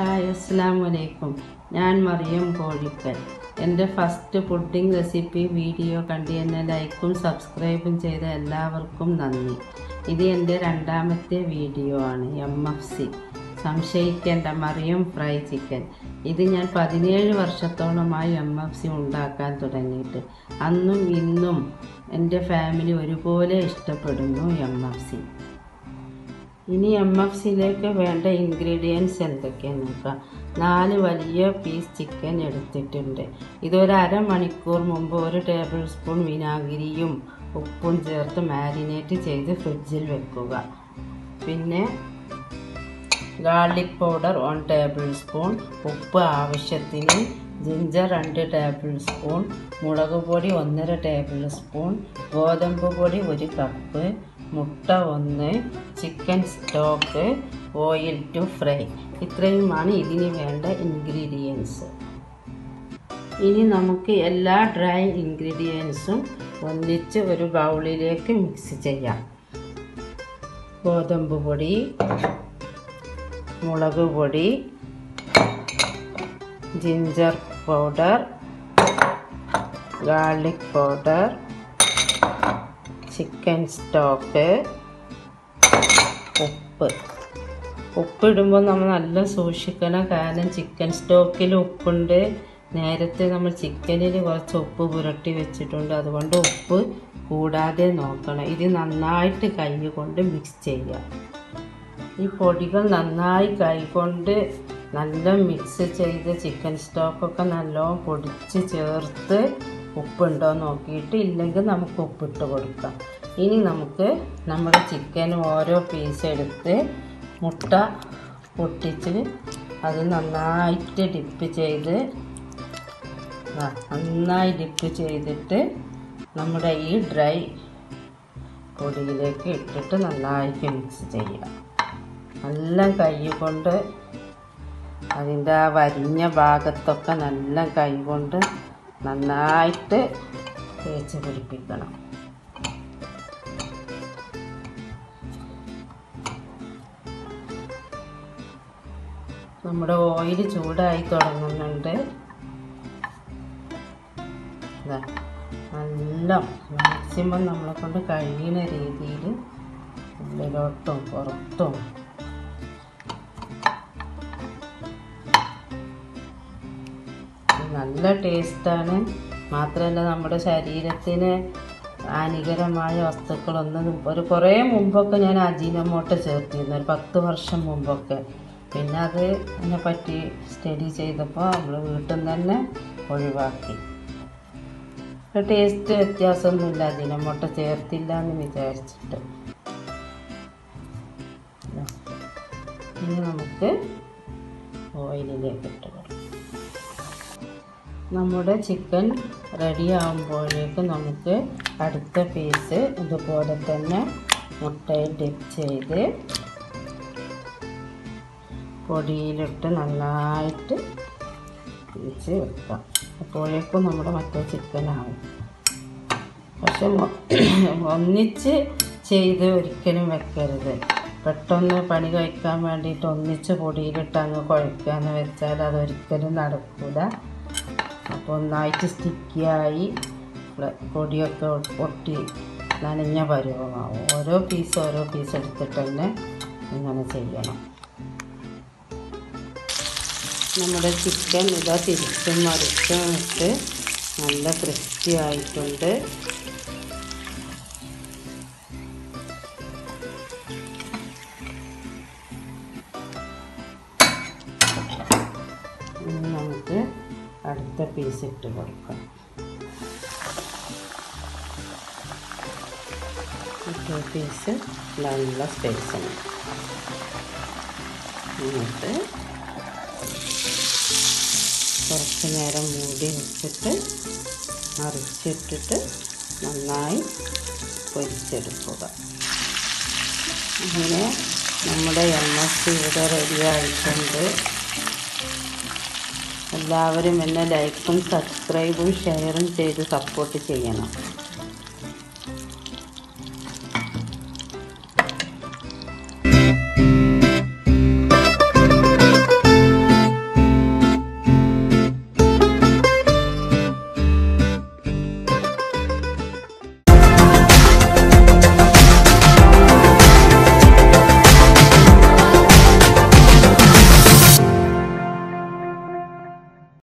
Hi അസ്സാം വലൈക്കും ഞാൻ മറിയം കോഴിക്കൽ. എന്റെ ഫസ്റ്റ് പുഡിംഗ് റെസിപ്പി വീഡിയോ കണ്ട് എന്നെ ലൈക്കും സബ്സ്ക്രൈബും ചെയ്ത എല്ലാവർക്കും നന്ദി. ഇത് എന്റെ രണ്ടാമത്തെ വീഡിയോ ആണ് എം എഫ് സി സംശയിക്കേണ്ട മറിയം ഫ്രൈ ചിക്കൻ. ഇത് ഞാൻ പതിനേഴ് വർഷത്തോളമായി എം എഫ് സി ഉണ്ടാക്കാൻ തുടങ്ങിയിട്ട്. അന്നും ഇന്നും എന്റെ ഫാമിലി ഒരുപോലെ ഇഷ്ടപ്പെടുന്നു എം എഫ് സി ഇനി എം എഫ് സിയിലേക്ക് വേണ്ട ഇൻഗ്രീഡിയൻസ് എന്തൊക്കെയാണെന്ന് നോക്കാം. നാല് വലിയ പീസ് ചിക്കൻ എടുത്തിട്ടുണ്ട്. ഇതൊരു അരമണിക്കൂർ മുമ്പ് ഒരു ടേബിൾ സ്പൂൺ വിനാഗിരിയും ഉപ്പും ചേർത്ത് മാരിനേറ്റ് ചെയ്ത് ഫ്രിഡ്ജിൽ വെക്കുക. പിന്നെ garlic powder one tablespoon ഉപ്പ് ആവശ്യത്തിന് ജിഞ്ചർ രണ്ട് ടേബിൾ സ്പൂൺ മുളക് പൊടി ഒന്നര ടേബിൾ സ്പൂൺ ഗോതമ്പ് പൊടി ഒരു കപ്പ് മുട്ട ഒന്ന് chicken stock oil to fry ഇത്രയുമാണ് ഇതിന് വേണ്ട ഇൻഗ്രീഡിയൻസ് ഇനി നമുക്ക് എല്ലാ ഡ്രൈ ഇൻഗ്രീഡിയൻസും ഒന്നിച്ച് ഒരു ബൗളിലേക്ക് മിക്സ് ചെയ്യാം. ഗോതമ്പ് പൊടി മുളക് പൊടി ginger powder garlic powder chicken stock ഉപ്പ്. ഉപ്പിടുമ്പോൾ നമ്മൾ നല്ല സൂക്ഷിക്കണം. കാരണം ചിക്കൻ സ്റ്റോക്കിൽ ഉപ്പുണ്ട്. നേരത്തെ നമ്മൾ ചിക്കനിൽ കുറച്ച് ഉപ്പ് പുരട്ടി വെച്ചിട്ടുണ്ട്. അതുകൊണ്ട് ഉപ്പ് കൂടാതെ നോക്കണം. ഇത് നന്നായിട്ട് കൈ കൊണ്ട് മിക്സ് ചെയ്യുക. ഈ പൊടികൾ നന്നായി കൈകൊണ്ട് നല്ല മിക്സ് ചെയ്ത് ചിക്കൻ സ്റ്റോക്കൊക്കെ നല്ലോണം പൊടിച്ച് ചേർത്ത് ഉപ്പുണ്ടോ നോക്കിയിട്ട് ഇല്ലെങ്കിൽ നമുക്ക് ഉപ്പിട്ട് കൊടുക്കാം. ഇനി നമുക്ക് നമ്മുടെ ചിക്കൻ ഓരോ പീസ് എടുത്ത് മുട്ട പൊട്ടിച്ച് അത് നന്നായിട്ട് ഡിപ്പ് ചെയ്ത് നന്നായി ഡിപ്പ് ചെയ്തിട്ട് നമ്മുടെ ഈ ഡ്രൈ പൊടിയിലേക്ക് ഇട്ടിട്ട് നന്നായിട്ട് മിക്സ് ചെയ്യുക. നല്ല കൈ കൊണ്ട് അതിന്റെ ആ വരിഞ്ഞ ഭാഗത്തൊക്കെ നല്ല കൈ കൊണ്ട് നന്നായിട്ട് തേച്ച് പിടിപ്പിക്കണം. നമ്മുടെ ഓയിൽ ചൂടായി തുടങ്ങുന്നുണ്ട്. നല്ല മാക്സിമം നമ്മളെ കൊണ്ട് കഴിയുന്ന രീതിയിൽ ഉള്ളിലോട്ടും പുറത്തും നല്ല ടേസ്റ്റാണ്. മാത്രമല്ല നമ്മുടെ ശരീരത്തിന് ഹാനികരമായ വസ്തുക്കളൊന്നും ഒരു കുറേ മുമ്പൊക്കെ ഞാൻ അജീനമോട്ട ചേർത്തിരുന്നു. ഒരു പത്ത് വർഷം മുമ്പൊക്കെ. പിന്നെ അത് അതിനെ പറ്റി സ്റ്റഡി ചെയ്തപ്പോൾ നമ്മൾ വീട്ടിൽ നിന്ന് തന്നെ ഒഴിവാക്കി. ടേസ്റ്റ് വ്യത്യാസമൊന്നുമില്ല. അജീനമോട്ട ചേർത്തില്ല എന്ന് വിചാരിച്ചിട്ട്. ഇനി നമുക്ക് ഓയിലിലേക്ക് ഇട്ട് കൊടുക്കാം. നമ്മുടെ ചിക്കൻ റെഡി ആകുമ്പോഴേക്ക് നമുക്ക് അടുത്ത പീസ് ഇതുപോലെ തന്നെ മുട്ടയിൽ ഡിപ്പ് ചെയ്ത് പൊടിയിലിട്ട് നന്നായിട്ട് തിരിച്ച് വെക്കാം. അപ്പോഴേക്കും നമ്മുടെ മറ്റേ ചിക്കൻ ആവും. പക്ഷെ ഒന്നിച്ച് ചെയ്ത് ഒരിക്കലും വെക്കരുത്. പെട്ടെന്ന് പണി കഴിക്കാൻ വേണ്ടിയിട്ട് ഒന്നിച്ച് പൊടിയിലിട്ട് അങ്ങ് കുഴക്കുക എന്ന് വെച്ചാൽ അതൊരിക്കലും നടക്കില്ല അപ്പോൾ ഒന്നായിട്ട് സ്റ്റിക്കിയായി. പൊടിയൊക്കെ ഒട്ടി നനഞ്ഞ പരുവമാവും ഓരോ പീസ് ഓരോ പീസ് എടുത്തിട്ട് തന്നെ ഇങ്ങനെ ചെയ്യണം. നമ്മുടെ ചിക്കൻ ഇതാ തിരിച്ചും മറിച്ചും ഇട്ട് നല്ല ക്രിസ്പി ആയിട്ടുണ്ട്. അടുത്ത പീസ് ഇട്ട് കൊടുക്കാം. മറ്റേ പീസ് നല്ല സ്പേസാണ് എന്നിട്ട് കുറച്ച് നേരം മൂടി വെച്ചിട്ട് മറിച്ചിട്ടിട്ട് നന്നായി പൊരിച്ചെടുക്കുക. അങ്ങനെ നമ്മുടെ എണ്ണ ഇവിടെ റെഡി ആയിട്ടുണ്ട്. എല്ലാവരും എന്നെ ലൈക്കും സബ്സ്ക്രൈബും ഷെയറും ചെയ്ത് സപ്പോർട്ട് ചെയ്യണം.